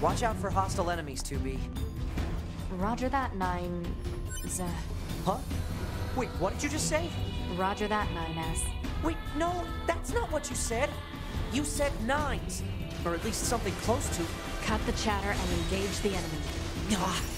Watch out for hostile enemies, 2B. Roger that, Nine... Z... Huh? Wait, what did you just say? Roger that, 9S. Wait, no, that's not what you said. You said nines. Or at least something close to. Cut the chatter and engage the enemy. Ah.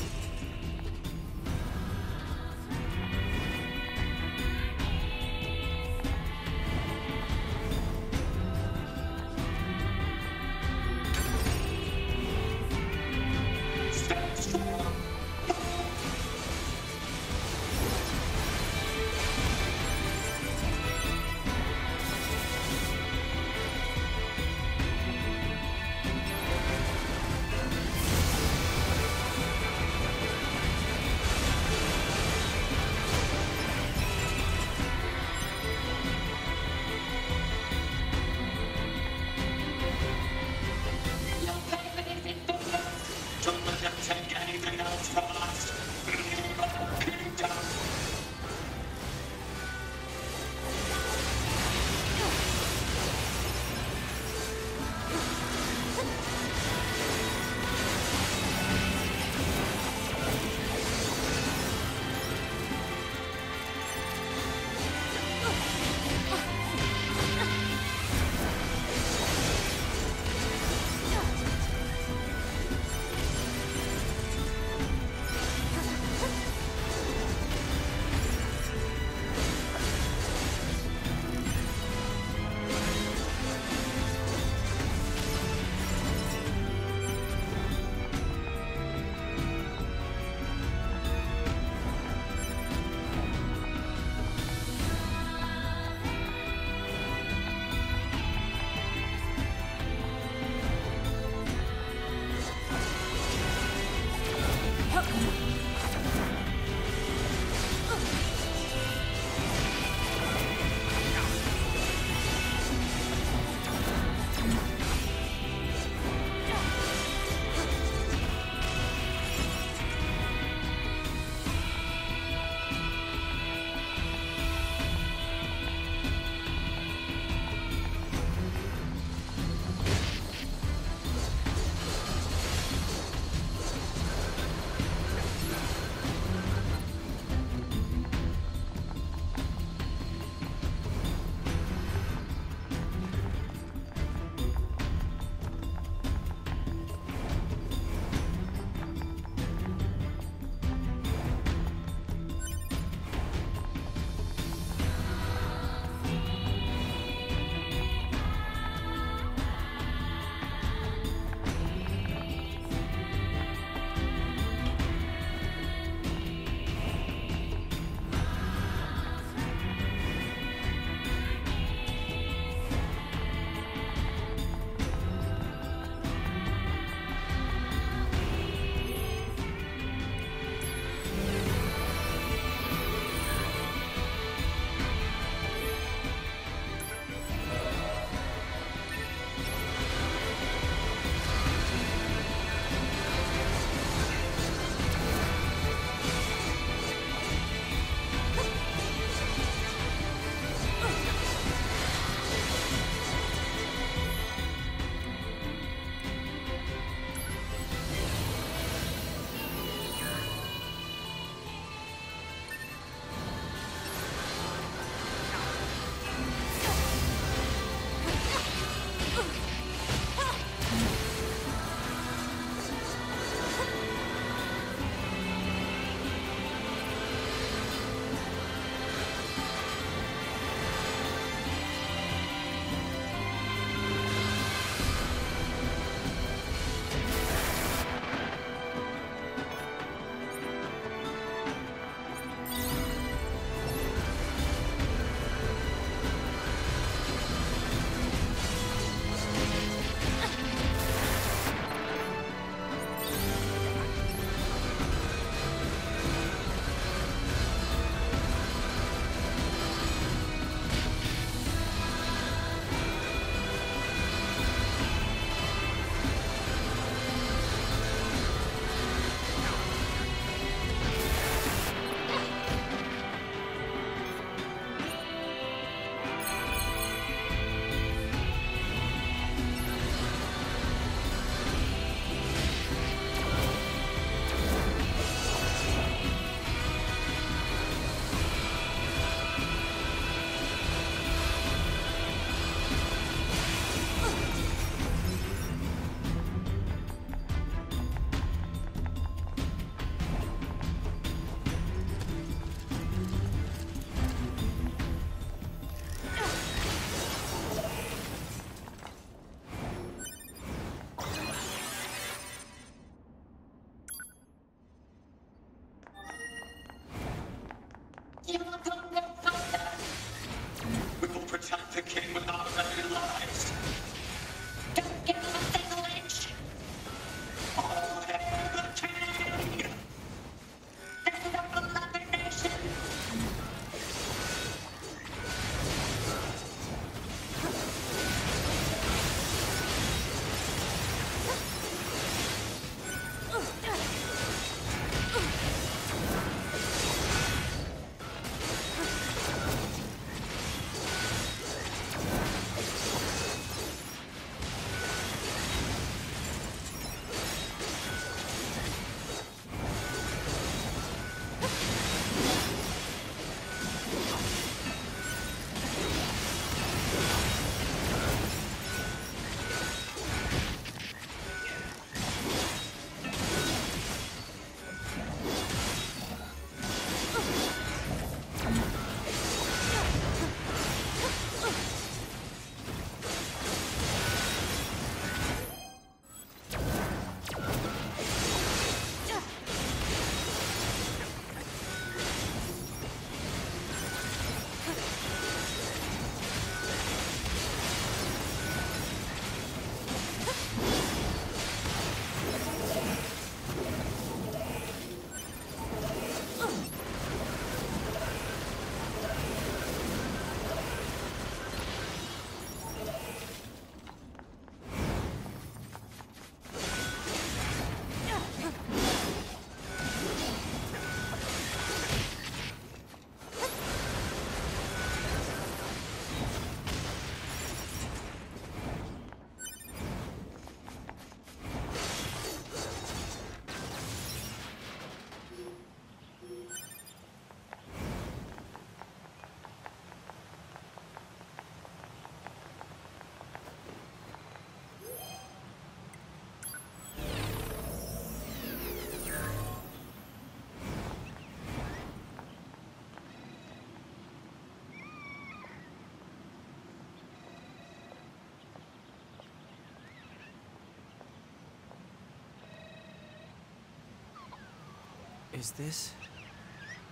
Is this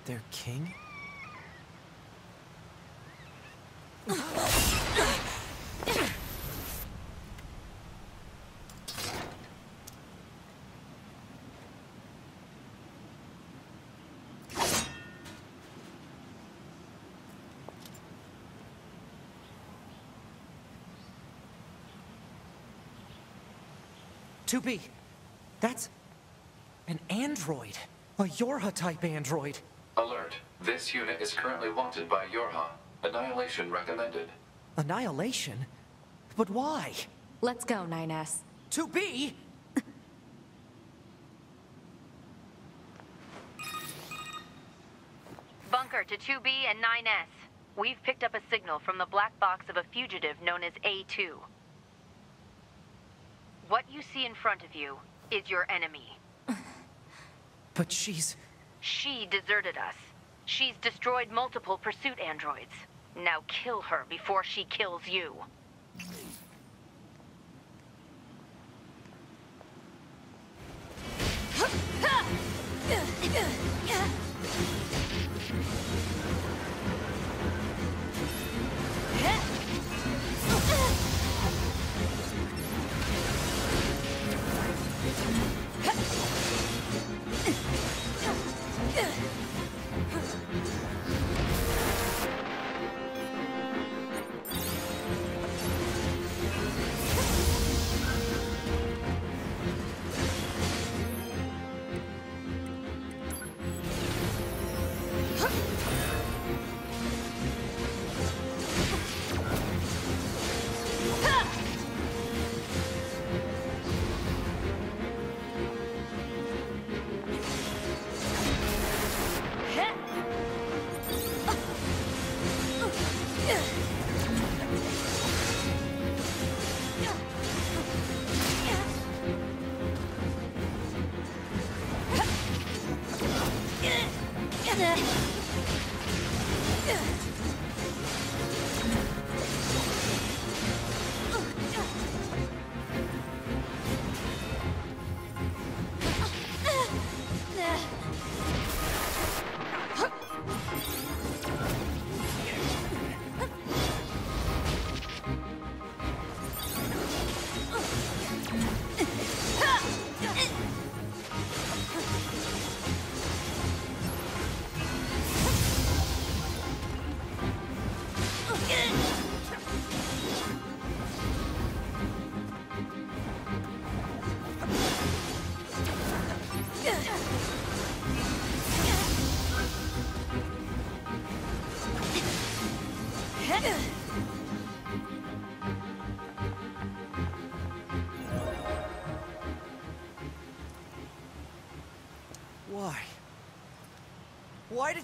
their king? 2B. That's an android. A Yorha type android. Alert. This unit is currently wanted by Yorha. Annihilation recommended. Annihilation? But why? Let's go, 9S. 2B? Bunker to 2B and 9S. We've picked up a signal from the black box of a fugitive known as A2. What you see in front of you is your enemy. But she's. She deserted us. She's destroyed multiple pursuit androids. Now kill her before she kills you.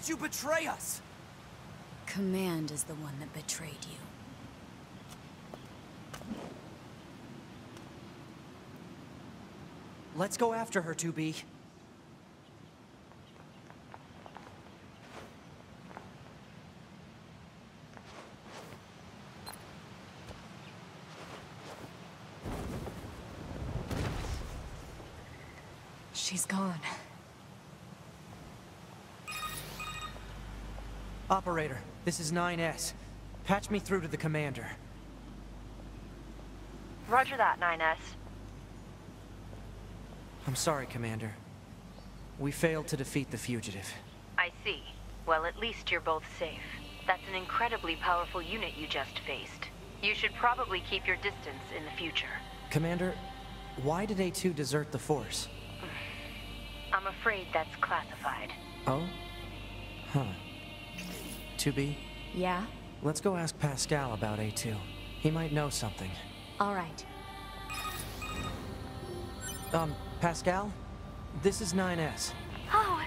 Did you betray us? Command is the one that betrayed you. Let's go after her, 2B. She's gone. Operator, this is 9S. Patch me through to the commander. Roger that, 9S. I'm sorry, Commander. We failed to defeat the fugitive. I see. Well, at least you're both safe. That's an incredibly powerful unit you just faced. You should probably keep your distance in the future. Commander, why did A2 desert the Force? I'm afraid that's classified. Oh? Huh. 2B, Yeah? let's go ask Pascal about A2. He might know something. All right. Um, Pascal? This is 9S. Oh,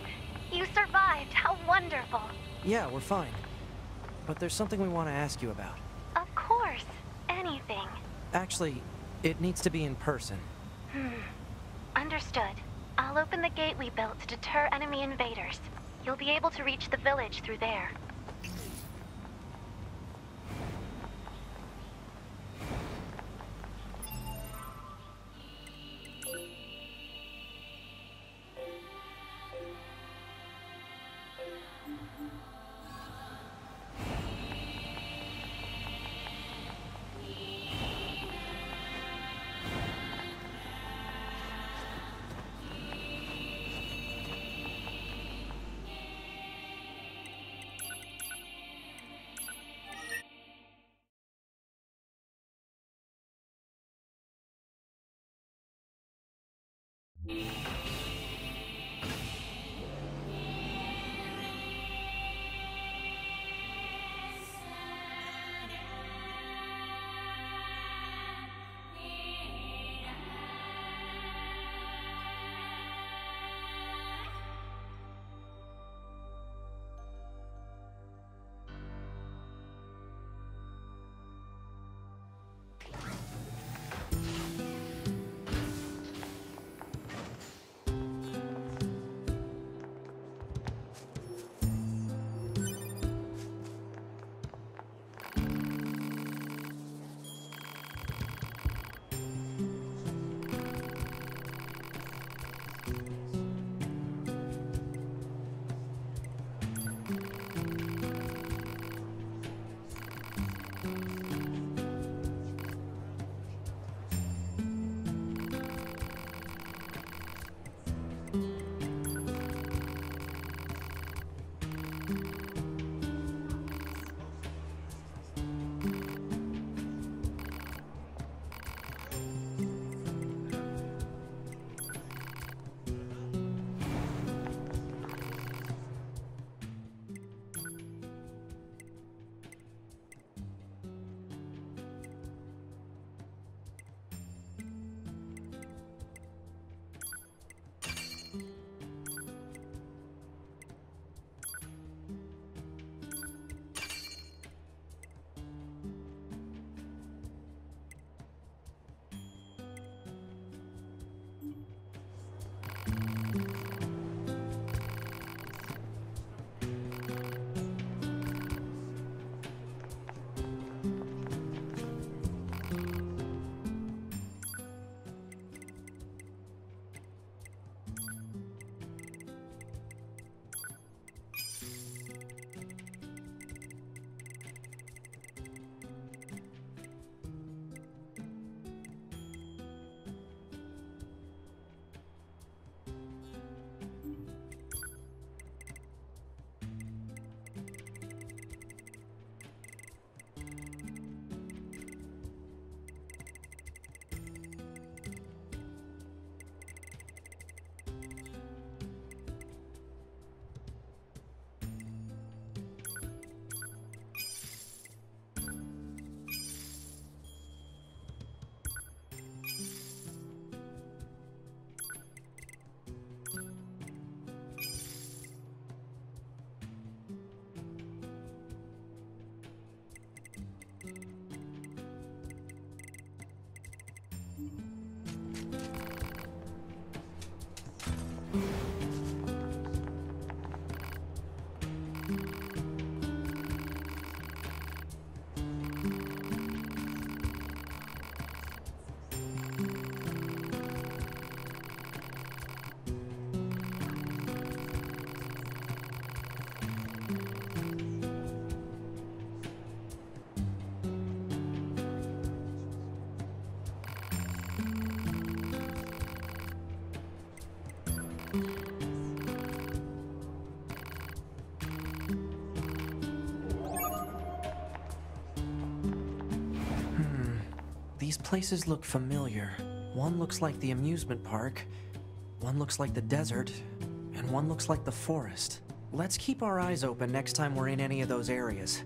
you survived. How wonderful. Yeah, we're fine. But there's something we want to ask you about. Of course. Anything. Actually, it needs to be in person. Hmm. Understood. I'll open the gate we built to deter enemy invaders. You'll be able to reach the village through there. Places look familiar. One looks like the amusement park, one looks like the desert, and one looks like the forest. Let's keep our eyes open next time we're in any of those areas.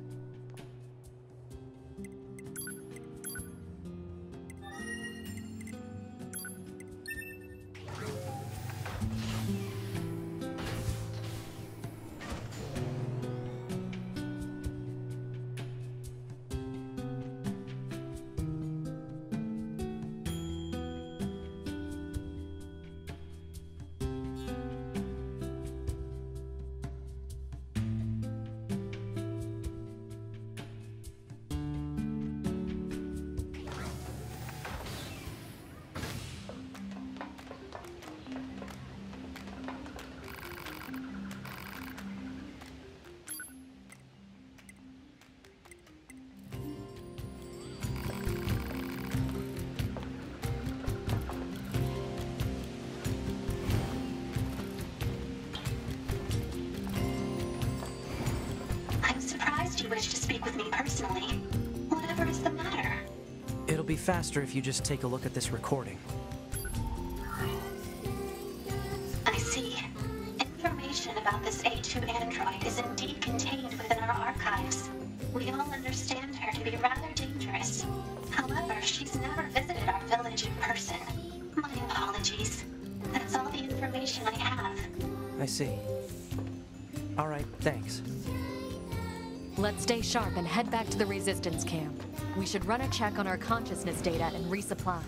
Personally. Whatever is the matter? It'll be faster if you just take a look at this recording. Resistance camp. We should run a check on our consciousness data and resupply.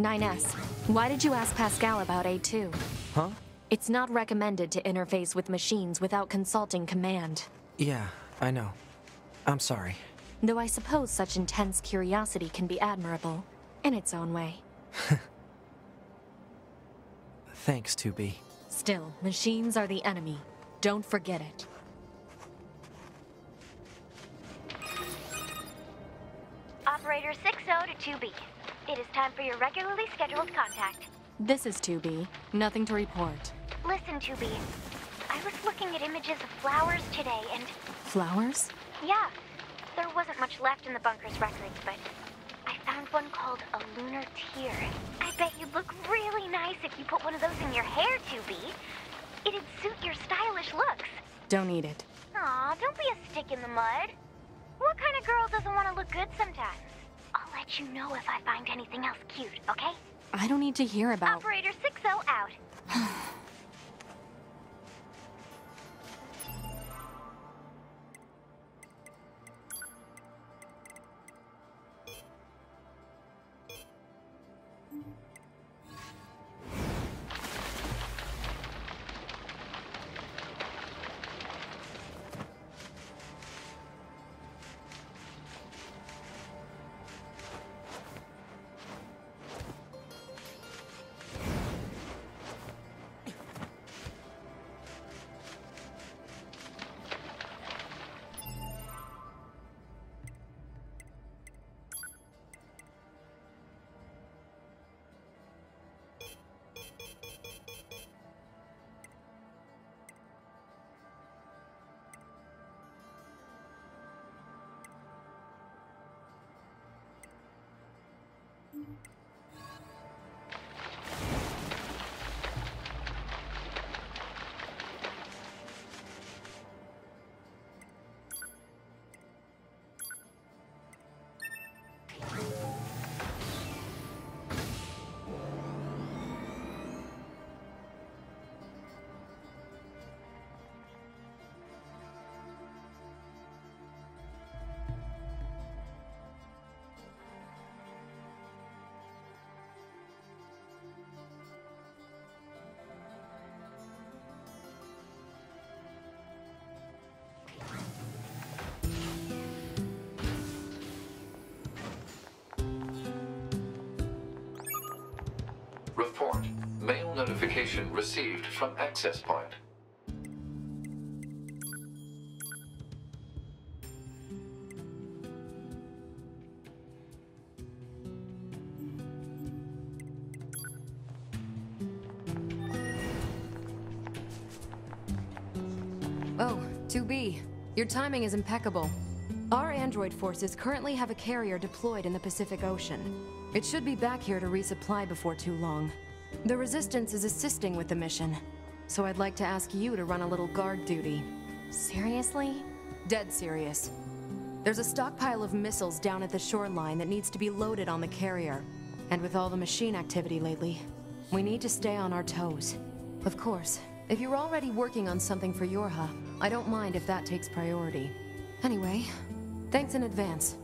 Nine S. Why did you ask Pascal about A2? Huh? It's not recommended to interface with machines without consulting command. Yeah, I know. I'm sorry. Though I suppose such intense curiosity can be admirable, in its own way. Thanks, 2B. Still, machines are the enemy. Don't forget it. Operator 6O to 2B. It is time for your regularly scheduled contact. This is 2B. Nothing to report. Listen, 2B. I was looking at images of flowers today, and Flowers? yeah, there wasn't much left in the bunker's records, but I found one called a lunar tear. I bet you'd look really nice if you put one of those in your hair, 2B. It'd suit your stylish looks. Don't eat it. Aw, don't be a stick in the mud. What kind of girl doesn't want to look good sometimes? You know if I find anything else cute, okay? I don't need to hear about. Operator 6O out. Report. Mail notification received from access point. Oh, 2B. Your timing is impeccable. Android forces currently have a carrier deployed in the Pacific Ocean. It should be back here to resupply before too long. The Resistance is assisting with the mission, so I'd like to ask you to run a little guard duty. Seriously? Dead serious. There's a stockpile of missiles down at the shoreline that needs to be loaded on the carrier. And with all the machine activity lately, we need to stay on our toes. Of course, if you're already working on something for Yorha, I don't mind if that takes priority. Anyway, thanks in advance.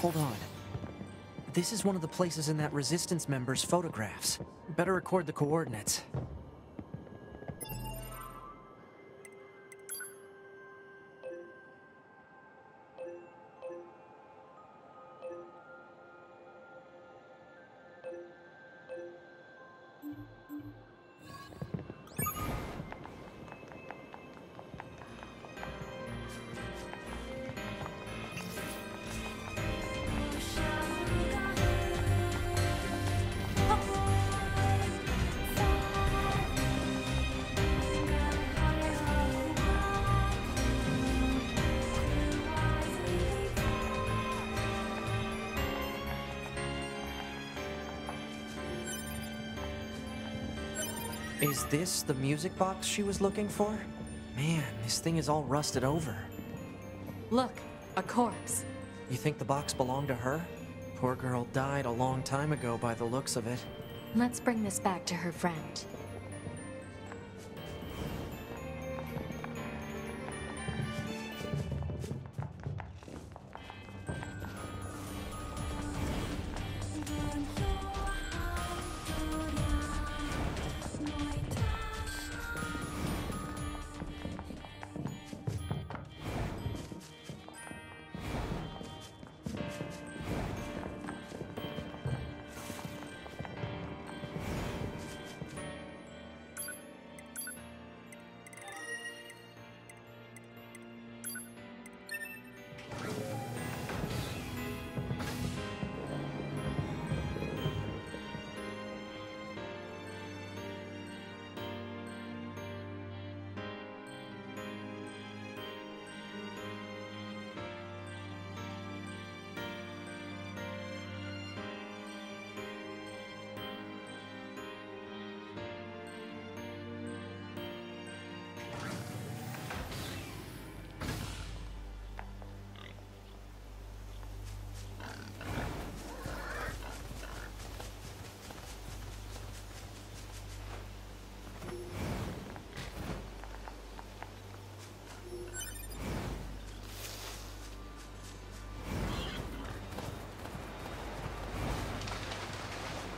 Hold on. This is one of the places in that Resistance member's photographs. Better record the coordinates. This the music box she was looking for? Man, this thing is all rusted over. Look, a corpse. You think the box belonged to her? Poor girl died a long time ago by the looks of it. Let's bring this back to her friend.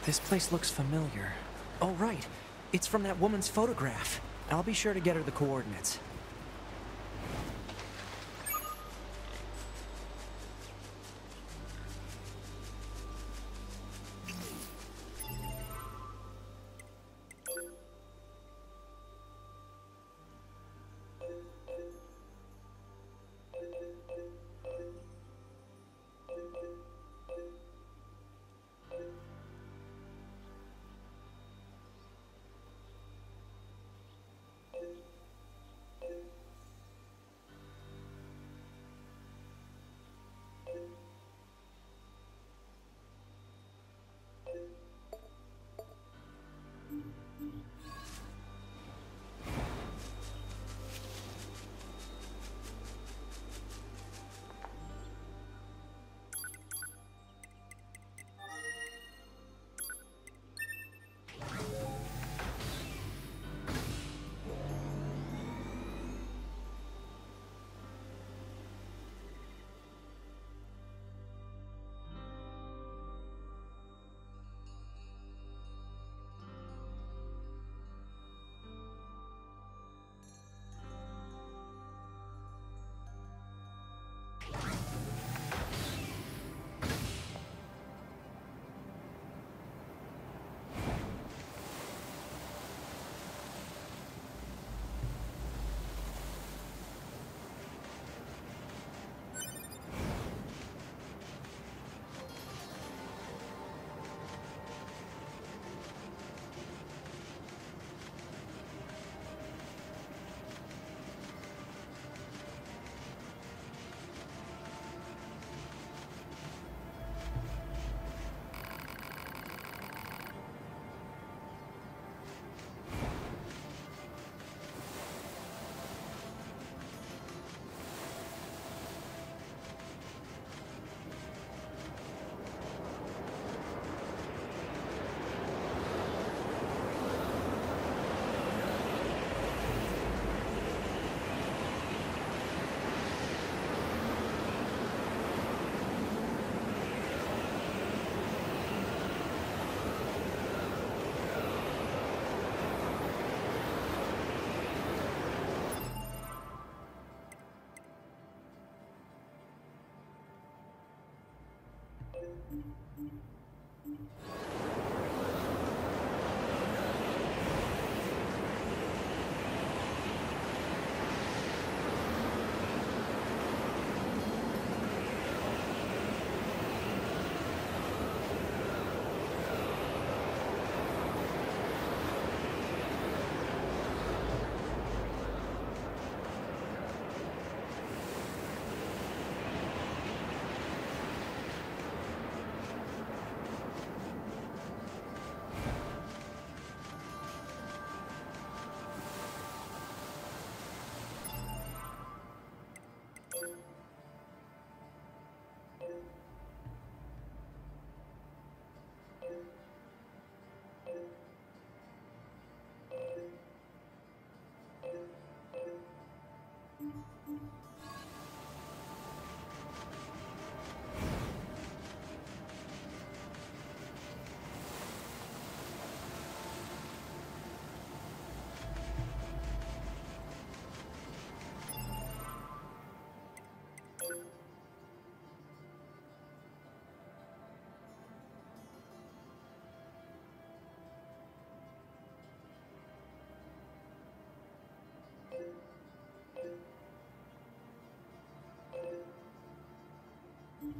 This place looks familiar. Oh, right. It's from that woman's photograph. I'll be sure to get her the coordinates. Thank you.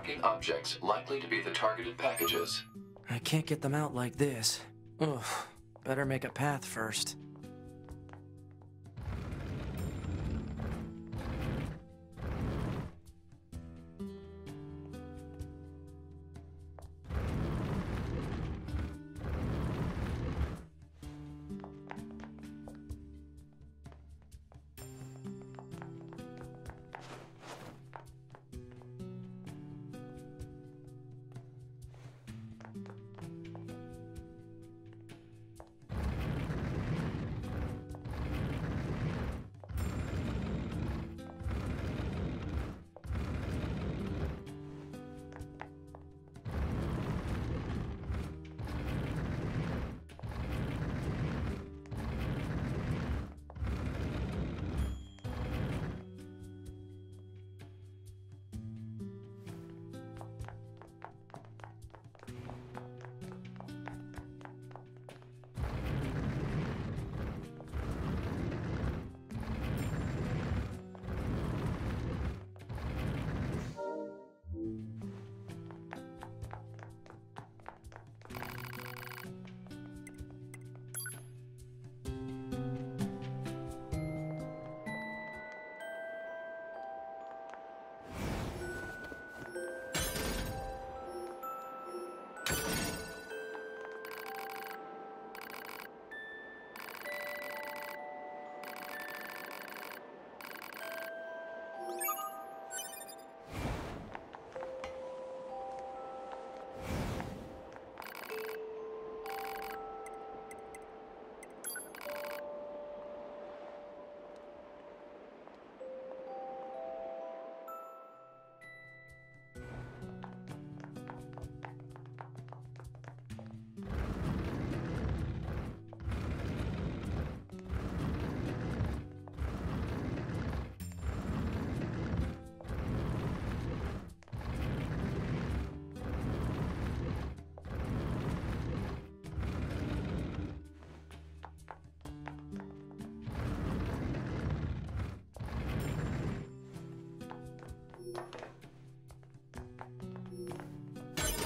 Marking objects likely to be the targeted packages. I can't get them out like this. Ugh. Better make a path first.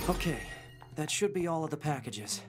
Okay, that should be all of the packages.